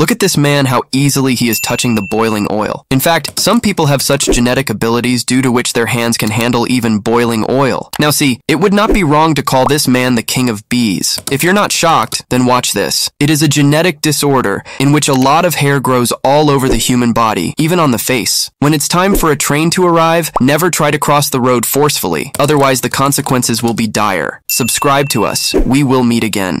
Look at this man, how easily he is touching the boiling oil. In fact, some people have such genetic abilities due to which their hands can handle even boiling oil. Now see, it would not be wrong to call this man the king of bees. If you're not shocked, then watch this. It is a genetic disorder in which a lot of hair grows all over the human body, even on the face. When it's time for a train to arrive, never try to cross the road forcefully, otherwise the consequences will be dire. Subscribe to us. We will meet again.